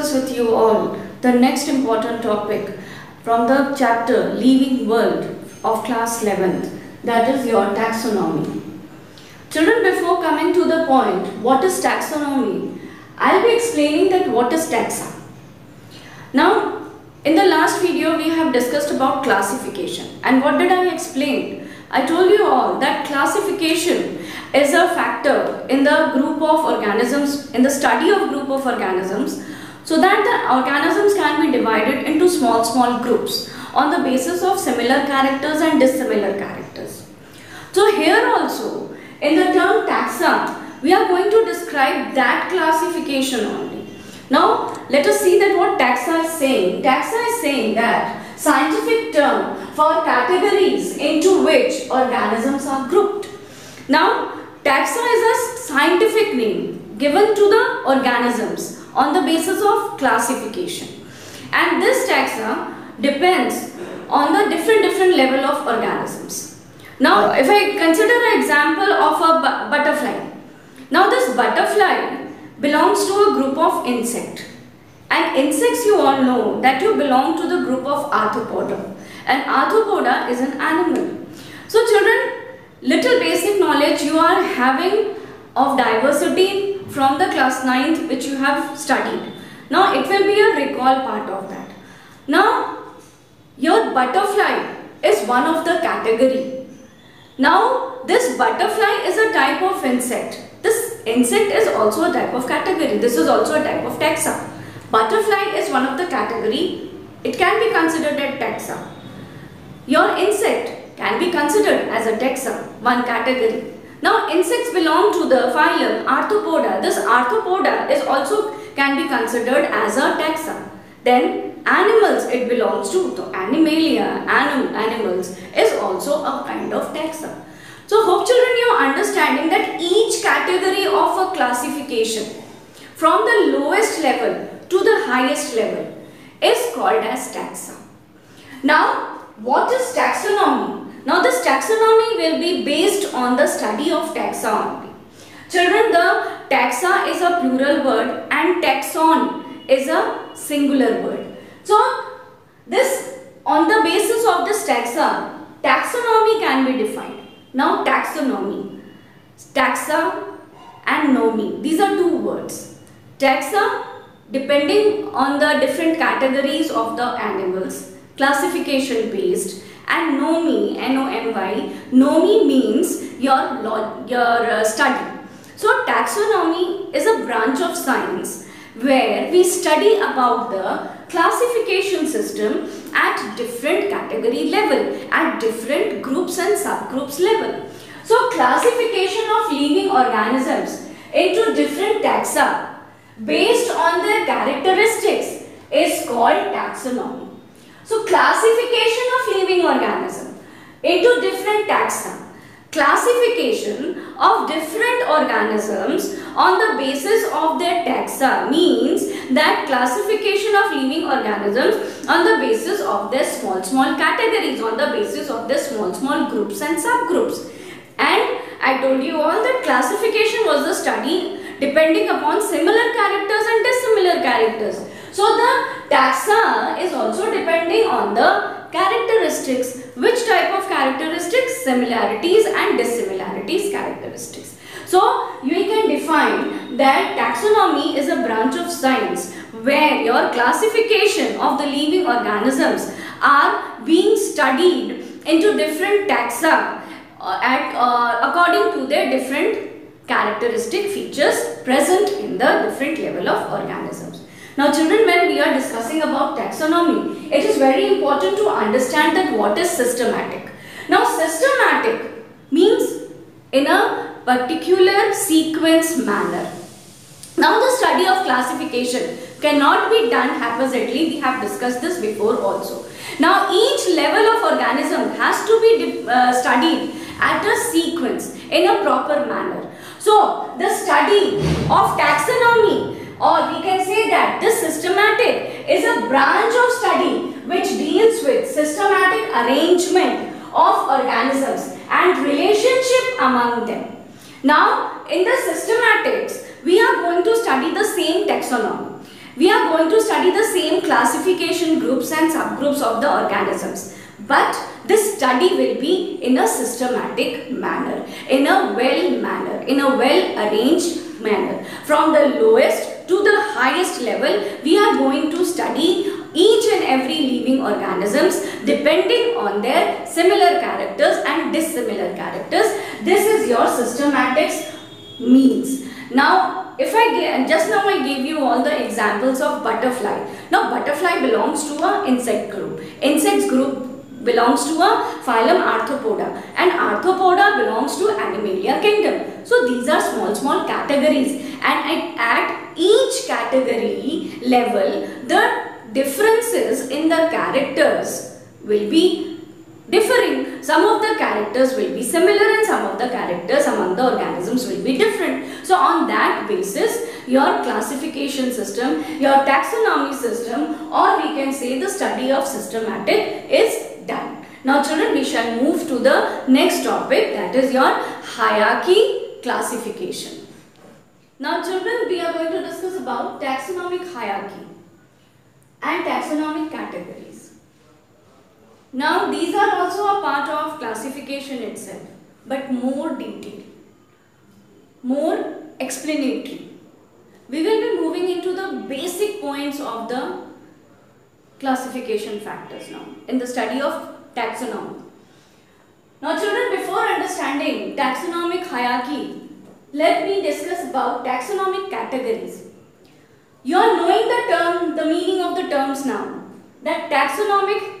discuss with you all the next important topic from the chapter Living World of class 11th that is your taxonomy. Children before coming to the point what is taxonomy I'll be explaining that what is taxa. Now in the last video we have discussed about classification and what did I explain? I told you all that classification is a factor in the group of organisms, in the study of group of organisms so that the organisms can be divided into small small groups on the basis of similar characters and dissimilar characters. So here also in the term taxa we are going to describe that classification only. Now let us see that what taxa is saying. Taxa is saying that scientific term for categories into which organisms are grouped. Now taxa is a scientific name given to the organisms on the basis of classification. And this taxa depends on the different different level of organisms. Now uh, if I consider an example of a butterfly. Now this butterfly belongs to a group of insect. And insects you all know that you belong to the group of arthropoda. And arthropoda is an animal. So children, little basic knowledge you are having of diversity from the class 9th which you have studied. Now it will be a recall part of that. Now your butterfly is one of the category. Now this butterfly is a type of insect. This insect is also a type of category. This is also a type of taxa. Butterfly is one of the category. It can be considered a taxa. Your insect can be considered as a taxa, one category. Now insects belong to the phylum Arthropoda. This Arthropoda is also can be considered as a taxa. Then animals it belongs to. So Animalia, anim, animals is also a kind of taxa. So hope children you are understanding that each category of a classification from the lowest level to the highest level is called as taxa. Now what is taxonomy? Now this taxonomy will be based on the study of taxa only. Children the taxa is a plural word and taxon is a singular word. So this on the basis of this taxa taxonomy can be defined. Now taxonomy, taxa and nomi these are two words. Taxa depending on the different categories of the animals classification based and nomi N-O-M-Y nomi means your, your uh, study. So taxonomy is a branch of science where we study about the classification system at different category level, at different groups and subgroups level. So classification of living organisms into different taxa based on their characteristics is called taxonomy. So classification of living organism into different taxa. Classification of different organisms on the basis of their taxa means that classification of living organisms on the basis of their small small categories, on the basis of their small small groups and subgroups. And I told you all that classification was the study depending upon similar characters and dissimilar characters. So the taxa is also depending on the characteristics. Which type of characteristics? Similarities and dissimilarities characteristics. So you can define that taxonomy is a branch of science where your classification of the living organisms are being studied into different taxa uh, at, uh, according to their different characteristic features present in the different level of organisms. Now children when we are discussing about taxonomy, it is very important to understand that what is systematic. Now systematic means in a particular sequence manner. Now the study of classification cannot be done haphazardly. We have discussed this before also. Now each level of organism has to be uh, studied at a sequence in a proper manner. So the study of taxonomy or we can say that this systematic is a branch of study which deals with systematic arrangement of organisms and relationship among them. Now in the systematics we are going to study the same taxonomy we are going to study the same classification groups and subgroups of the organisms. But this study will be in a systematic manner, in a well manner, in a well arranged manner. From the lowest to the highest level, we are going to study each and every living organisms depending on their similar characters and dissimilar characters. This is your systematics means. Now, if I just now I gave you all the examples of butterfly. Now, butterfly belongs to a insect group. Insects group belongs to a phylum Arthropoda and Arthropoda belongs to Animalia kingdom. So, these are small small categories and at each category level, the differences in the characters will be differing. Some of the characters will be similar and some of the characters among the organisms will be different. So on that basis, your classification system, your taxonomy system or we can say the study of systematic is Now children, we shall move to the next topic that is your hierarchy classification. Now children, we are going to discuss about taxonomic hierarchy and taxonomic categories. Now these are also a part of classification itself but more detailed, more explanatory. We will be moving into the basic points of the classification factors now in the study of taxonomy. Now children before understanding taxonomic hierarchy, let me discuss about taxonomic categories. You are knowing the term, the meaning of the terms now. That taxonomic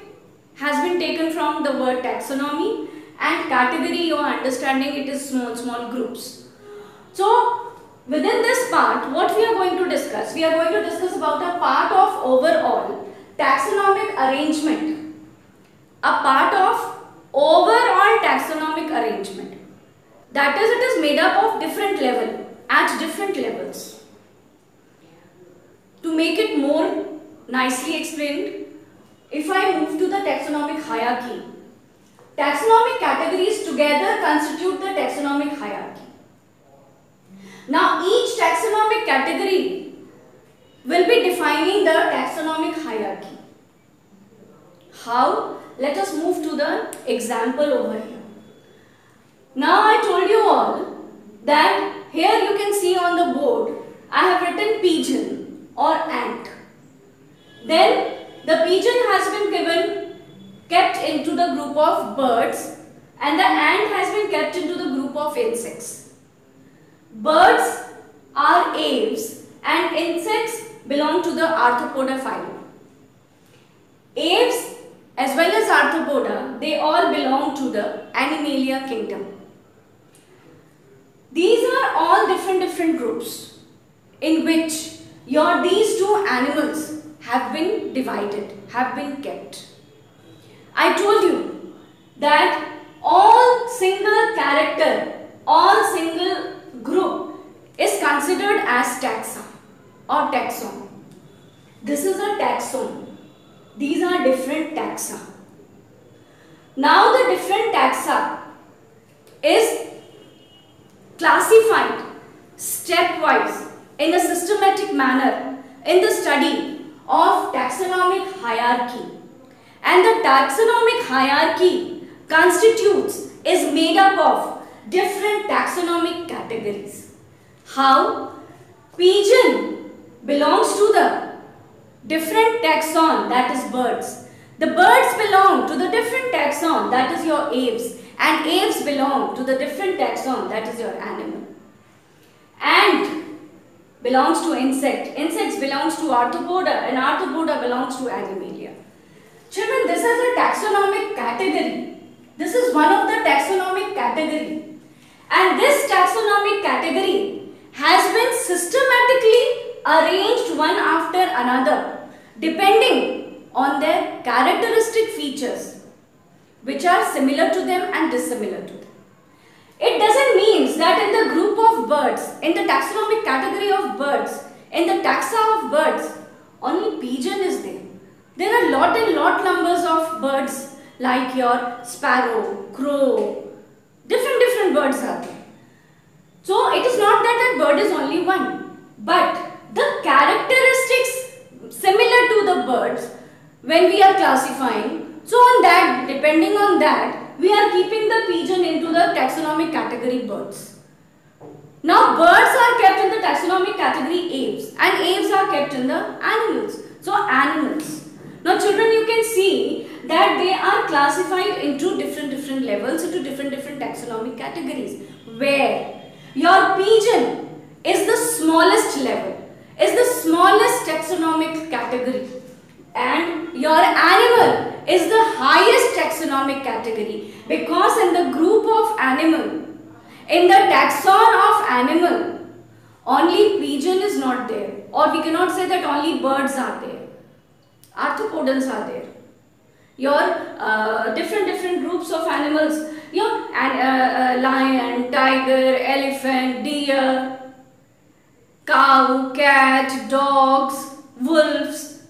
has been taken from the word taxonomy and category you are understanding it is small small groups. So within this part what we are going to discuss? We are going to discuss about a part of overall taxonomic arrangement. A part of overall taxonomic arrangement. That is it is made up of different level at different levels. To make it more nicely explained, if I move to the taxonomic hierarchy, taxonomic categories together constitute the taxonomic hierarchy. Now each taxonomic category will be defining the taxonomic hierarchy. How? Let us move to the example over here. Now I told you all that here you can see on the board I have written pigeon or ant. Then the pigeon has been given kept into the group of birds and the ant has been kept into the group of insects. Birds are aves and insects belong to the arthropoda phylum. Aves as well as arthropoda, they all belong to the animalia kingdom. These are all different different groups in which your these two animals have been divided, have been kept. I told you that all single character, all single group is considered as taxa or taxon. This is a taxon. These are different taxa. Now the different taxa is classified stepwise in a systematic manner in the study of taxonomic hierarchy. And the taxonomic hierarchy constitutes, is made up of different taxonomic categories. How? Pigeon belongs to the different taxon that is birds. The birds belong to the different taxon that is your aves and aves belong to the different taxon that is your animal. And belongs to insect. Insects belongs to arthropoda and arthropoda belongs to animalia. Children, this is a taxonomic category. This is one of the taxonomic category. And this taxonomic category has been systematically arranged one after another depending on their characteristic features which are similar to them and dissimilar to them. It doesn't mean that in the group of birds, in the taxonomic category of birds, in the taxa of birds, only pigeon is there. There are lot and lot numbers of birds like your sparrow, crow, different different birds are there. So it is not that that bird is only one, but the characteristics similar to the birds when we are classifying. So on that, depending on that, we are keeping the pigeon into the taxonomic category birds. Now birds are kept in the taxonomic category aves and aves are kept in the animals. So animals. Now children you can see that they are classified into different different levels into different different taxonomic categories where your pigeon is the smallest level is the smallest taxonomic category and your animal is the highest taxonomic category because in the group of animal in the taxon of animal, only pigeon is not there or we cannot say that only birds are there. Arthropodans are there. Your uh, different different groups of animals, your uh, uh, lion, tiger, elephant, deer, cow, cat, dogs, wolves,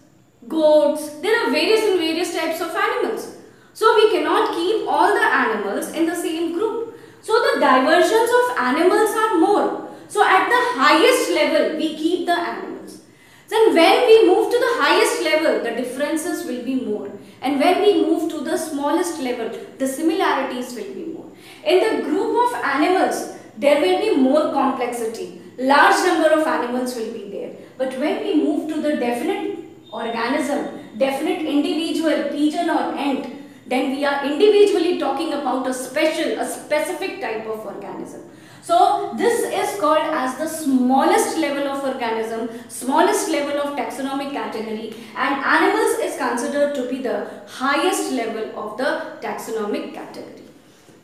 goats. There are various and various types of animals. So we cannot keep all the animals in the same group. So the diversions of animals are more. So at the highest level, we keep the animals. Then when we move to the highest level, the differences will be more. And when we move to the smallest level, the similarities will be more. In the group of animals, there will be more complexity. Large number of animals will be there. But when we move to the definite organism, definite individual, pigeon or ant, then we are individually talking about a special, a specific type of organism. So this is called as the smallest level of organism, smallest level of taxonomic category and animals is considered to be the highest level of the taxonomic category.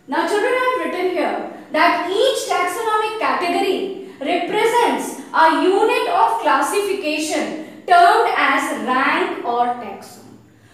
Now children I have written here that each taxonomic category represents a unit of classification termed as rank or taxon.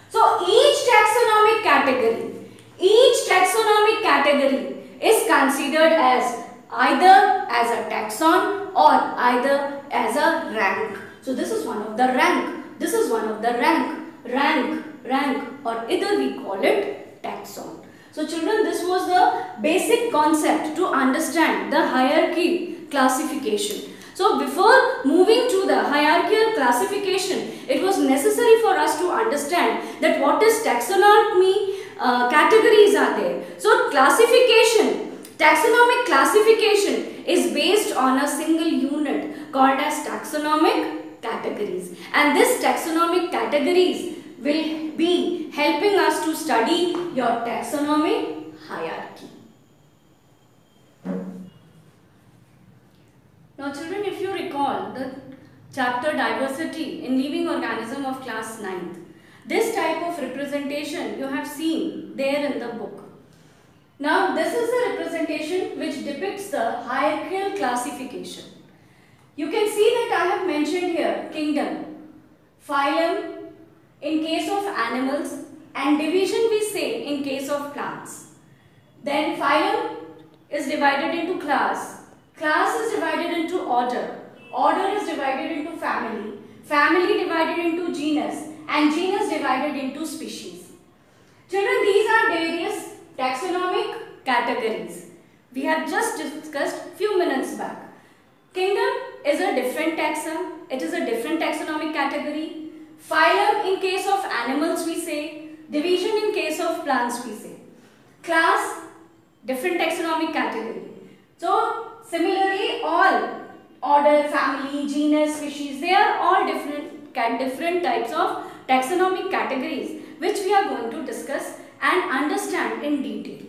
So each taxonomic category, each taxonomic category is considered as either as a taxon or either as a rank. So this is one of the rank. This is one of the rank, rank, rank or either we call it taxon. So children this was the basic concept to understand the hierarchy classification. So before moving to the hierarchical classification, it was necessary for us to understand that what is taxonomy uh, categories are there. So classification, taxonomic classification is based on a single unit called as taxonomic categories. And this taxonomic categories will be helping us to study your taxonomic hierarchy. Now children, if you recall the chapter diversity in living organism of class 9th, this type of representation you have seen there in the book. Now this is the representation which depicts the hierarchical classification. You can see that I have mentioned here kingdom, phylum in case of animals and division we say in case of plants. Then phylum is divided into class Class is divided into order. Order is divided into family. Family divided into genus. And genus divided into species. Children, these are various taxonomic categories. We have just discussed few minutes back. Kingdom is a different taxon. It is a different taxonomic category. Phylum in case of animals we say. Division in case of plants we say. Class, different taxonomic category. So, Similarly, all order, family, genus, species, they are all different, different types of taxonomic categories which we are going to discuss and understand in detail.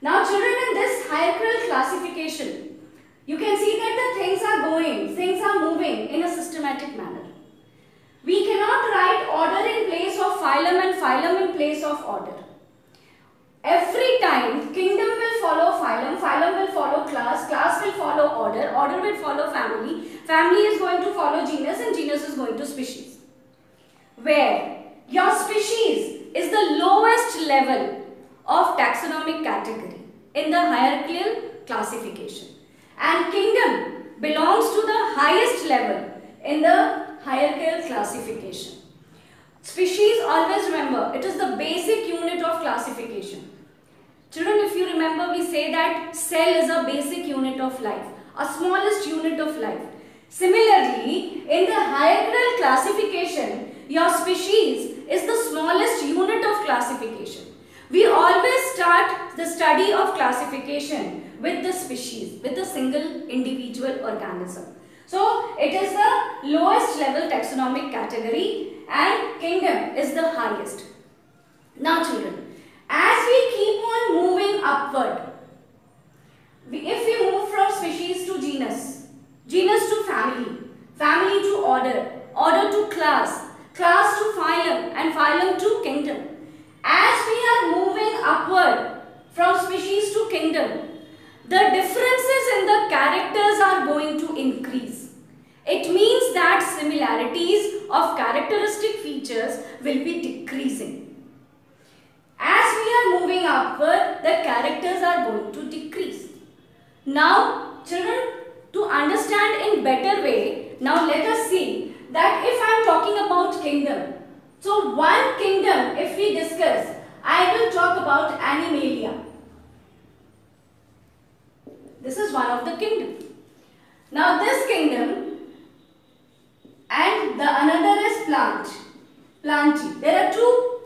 Now children in this hierarchical classification, you can see that the things are going, things are moving in a systematic manner. We cannot write order in place of phylum and phylum in place of order. Every time kingdom will follow phylum, phylum will follow class, class will follow order, order will follow family, family is going to follow genus and genus is going to species. Where your species is the lowest level of taxonomic category in the hierarchical classification and kingdom belongs to the highest level in the hierarchical classification. Species, always remember, it is the basic unit of classification. Children, if you remember, we say that cell is a basic unit of life, a smallest unit of life. Similarly, in the hierarchical classification, your species is the smallest unit of classification. We always start the study of classification with the species, with a single individual organism. So, it is the lowest level taxonomic category and kingdom is the highest. Now children, as we keep on moving upward, if we move from species to genus, genus to family, family to order, order to class, class to phylum and phylum to kingdom. As we are moving upward from species to kingdom, the differences in the characters are going to increase. It means that similarities of characteristic features will be decreasing. We are moving upward, the characters are going to decrease. Now, children, to understand in better way, now let us see that if I am talking about kingdom, so one kingdom if we discuss, I will talk about Animalia. This is one of the kingdom. Now this kingdom and the another is plant, plantae. There are two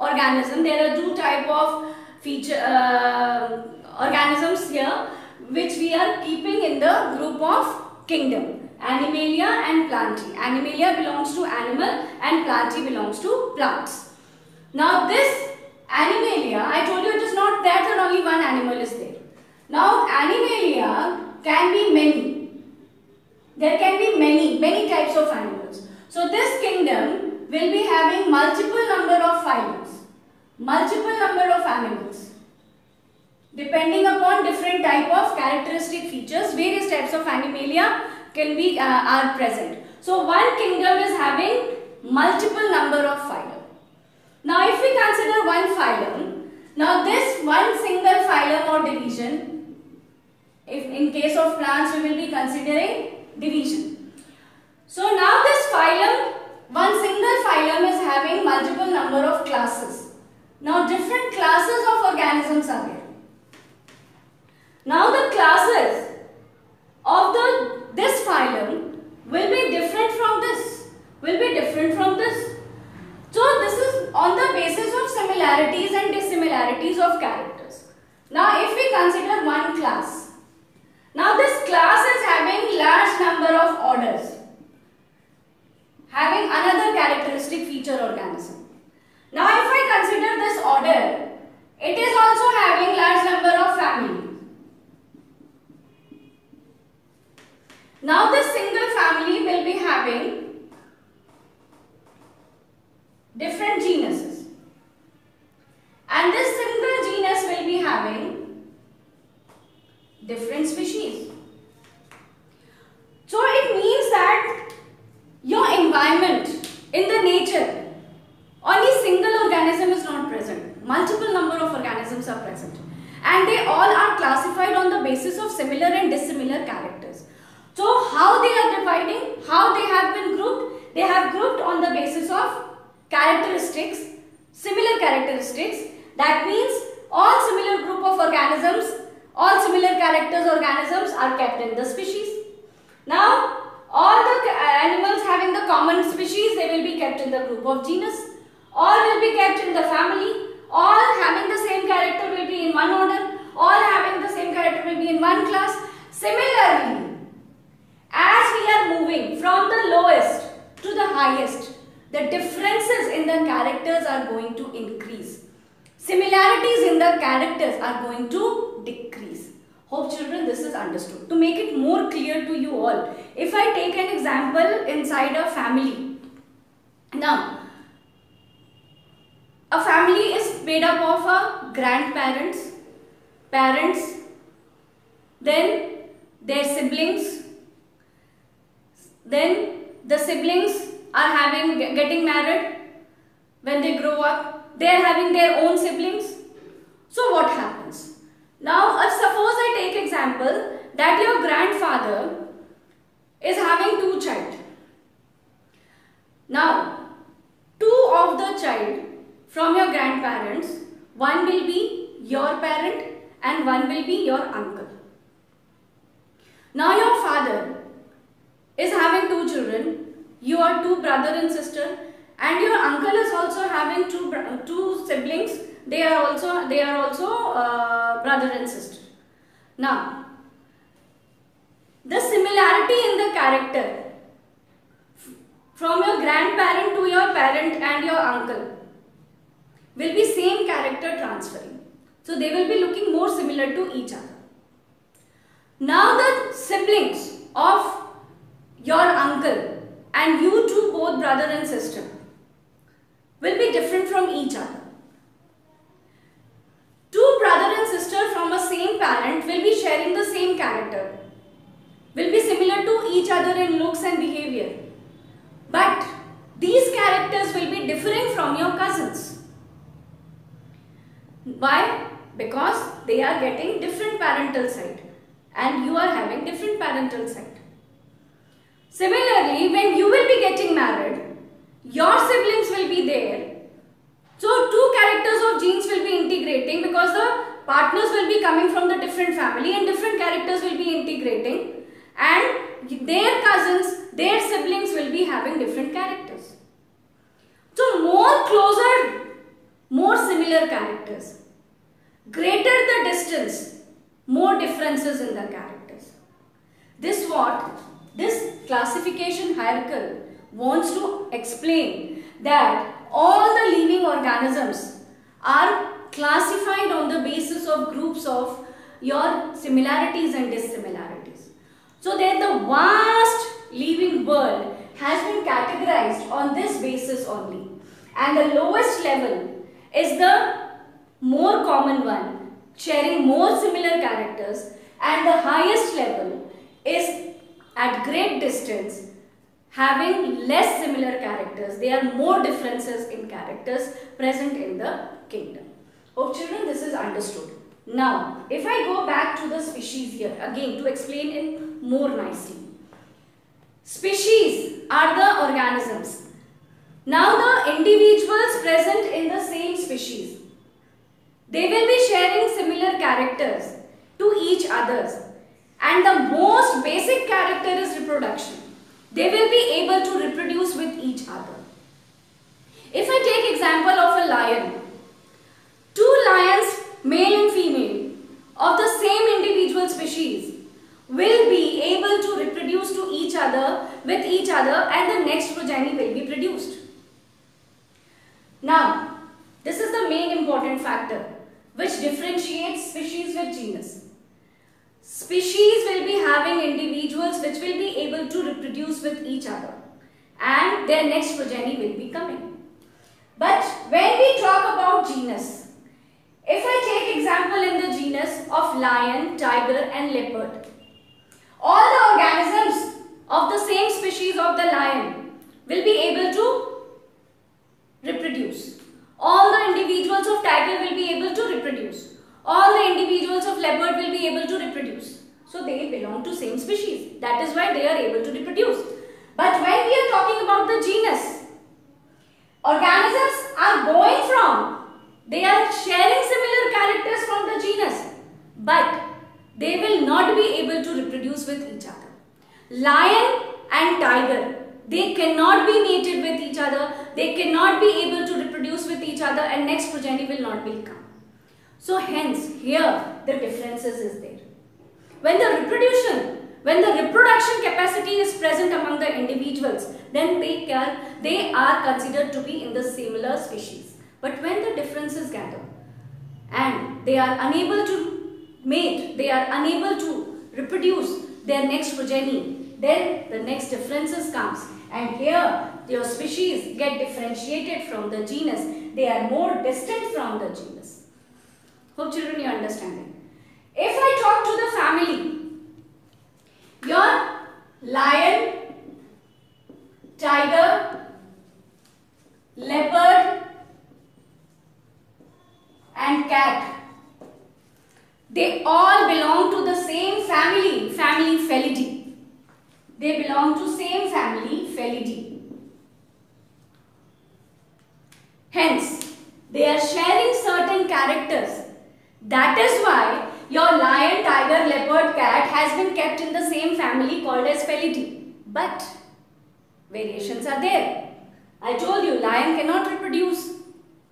organisms, there are two type of feature uh, organisms here which we are keeping in the group of kingdom. Animalia and Plantae. Animalia belongs to animal and Plantae belongs to plants. Now this Animalia, I told you it is not that that only one animal is there. Now Animalia can be many. There can be many, many types of animals. So this kingdom will be having multiple number of phylums, multiple number of animals. Depending upon different type of characteristic features various types of animalia can be uh, are present. So one kingdom is having multiple number of phylum now if we consider one phylum now this one single phylum or division if in case of plants we will be considering division. So now this phylum one single phylum is having multiple number of classes now different classes of organisms are there now the classes of the this phylum will be different from this, will be different from this. So this is on the basis of similarities and dissimilarities of characters. Now if we consider one class, now this class is having large number of orders, having another characteristic feature organism. Now if I consider this order, it is also having large number of families. Now this single family will be having different genuses. And this single genus will be having different species. So it means that your environment in the nature only single organism is not present. Multiple number of organisms are present. And they all are classified on the basis of similar and dissimilar characters. So how they are dividing, how they have been grouped? They have grouped on the basis of characteristics, similar characteristics. That means all similar group of organisms, all similar characters organisms are kept in the species. Now all the animals having the common species, they will be kept in the group of genus. All will be kept in the family. All having the same character will be in one order. All having the same character will be in one class. Similarly, as we are moving from the lowest to the highest, the differences in the characters are going to increase. Similarities in the characters are going to decrease. Hope children this is understood. To make it more clear to you all, if I take an example inside a family. Now, a family is made up of a grandparents, parents, then their siblings, then the siblings are having getting married when they grow up. They are having their own siblings. So what happens? Now if suppose I take example that your grandfather is having two child. Now two of the child from your grandparents, one will be your parent and one will be your uncle. Now your father is having two children, you are two brother and sister, and your uncle is also having two two siblings. They are also they are also uh, brother and sister. Now, the similarity in the character from your grandparent to your parent and your uncle will be same character transferring. So they will be looking more similar to each other. Now the siblings of your uncle and you two both brother and sister will be different from each other. Two brother and sister from a same parent will be sharing the same character, will be similar to each other in looks and behavior. But these characters will be differing from your cousins. Why? Because they are getting different parental side and you are having different parental side. Similarly, when you will be getting married, your siblings will be there. So, two characters of genes will be integrating because the partners will be coming from the different family and different characters will be integrating and their cousins, their siblings will be having different characters. So, more closer, more similar characters. Greater the distance, more differences in the characters. This what? This classification hierarchy wants to explain that all the living organisms are classified on the basis of groups of your similarities and dissimilarities. So that the vast living world has been categorized on this basis only. And the lowest level is the more common one, sharing more similar characters and the highest level is at great distance having less similar characters. There are more differences in characters present in the kingdom. Hope children this is understood. Now, if I go back to the species here again to explain it more nicely. Species are the organisms. Now the individuals present in the same species they will be sharing similar characters to each others and the most basic character is reproduction. They will be able to reproduce with each other. If I take example of a lion, two lions, male and female, of the same individual species will be able to reproduce to each other with each other and the next progeny will be produced. Now, this is the main important factor which differentiates species with genus. Species will be having individuals which will be able to reproduce with each other and their next progeny will be coming. But when we talk about genus, if I take example in the genus of lion, tiger and leopard, all the organisms of the same species of the lion will be able to reproduce. All the individuals of tiger will be able to reproduce. All the individuals of leopard will be able to reproduce. So they belong to same species. That is why they are able to reproduce. But when we are talking about the genus, organisms are going from, they are sharing similar characters from the genus. But they will not be able to reproduce with each other. Lion and tiger they cannot be mated with each other. They cannot be able to reproduce with each other and next progeny will not be come. So hence here the differences is there. When the reproduction, when the reproduction capacity is present among the individuals, then they can they are considered to be in the similar species. But when the differences gather and they are unable to mate, they are unable to reproduce their next progeny, then the next differences comes and here your species get differentiated from the genus. They are more distant from the genus. Hope children you understand it. If I talk to the family, your lion, tiger, leopard and cat they all belong to the same family, family Felidae. They belong to same family, Felidae. Hence, they are sharing certain characters. That is why your lion, tiger, leopard, cat has been kept in the same family called as Felidae. But variations are there. I told you lion cannot reproduce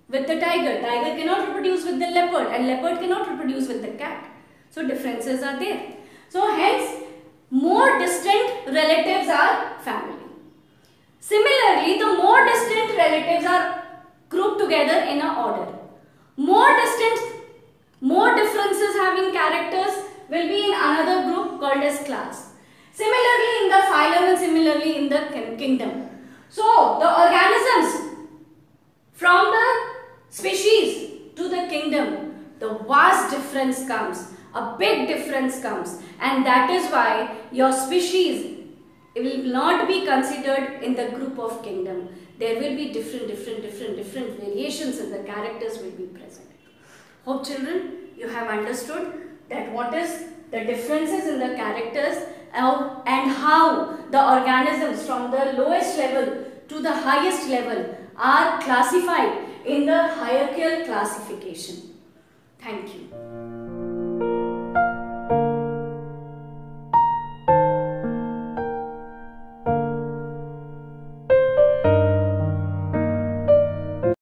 with the tiger, tiger cannot reproduce with the leopard and leopard cannot reproduce with the cat. So differences are there. So hence more distant relatives are family. Similarly, the more distant relatives are grouped together in a order. More distant, more differences having characters will be in another group called as class. Similarly in the phylum and similarly in the kingdom. So the organisms from the species to the kingdom, the vast difference comes, a big difference comes and that is why your species will not be considered in the group of kingdom. There will be different, different, different, different variations and the characters will be present. Hope children, you have understood that what is the differences in the characters and how the organisms from the lowest level to the highest level are classified in the hierarchical classification. Thank you.